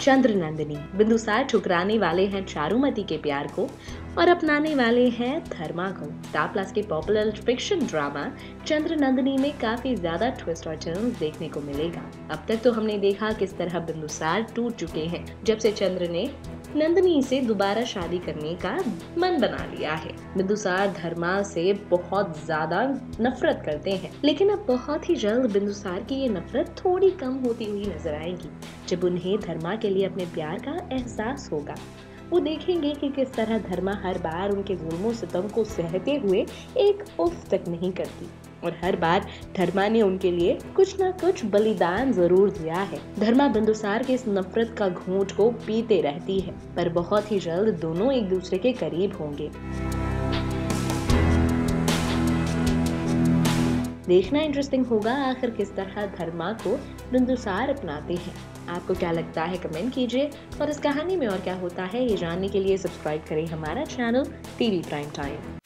चंद्र नंदिनी बिंदुसार ठुकराने वाले हैं चारुमती के प्यार को और अपनाने वाले हैं धर्मा को। स्टार के popular fiction drama Chandra Nandini में काफ़ी ज़्यादा ट्विस्ट और टर्न देखने को मिलेगा। अब तक तो हमने देखा किस तरह बिंदुसार टूट चुके हैं। जब से चंद्र ने नंदनी से दोबारा शादी करने का मन बना लिया है। बिंदुसार धर्मा से बहुत ज़्यादा नफरत करते हैं। लेकिन अब बहुत ही जल्द बिंदुसार की ये नफरत थोड़ी कम होती हुई नज़र आएगी। जब उन्हें धर्मा के लिए अपने प्यार का एहसास होगा। वो देखेंगे कि किस तरह धर्मा हर बार उनके जुल्मों सितम को सहते हुए एक उफ तक नहीं करती। और हर बार धर्मा ने उनके लिए कुछ ना कुछ बलिदान ज़रूर दिया है। धर्मा बिंदुसार के इस नफरत का घूंट को पीते रहती है, पर बहुत ही जल्द दोनों एक दूसरे के करीब होंगे। देखना इंटरेस्टिंग होगा आखिर किस तरह धर्मा को बिंदुसार अपनाते हैं। आपको क्या लगता है, कमेंट कीजिए और इस कहानी में और क्या होता है, ये जानने के लिए सब्सक्राइब करें हमारा चैनल टीवी प्राइम टाइम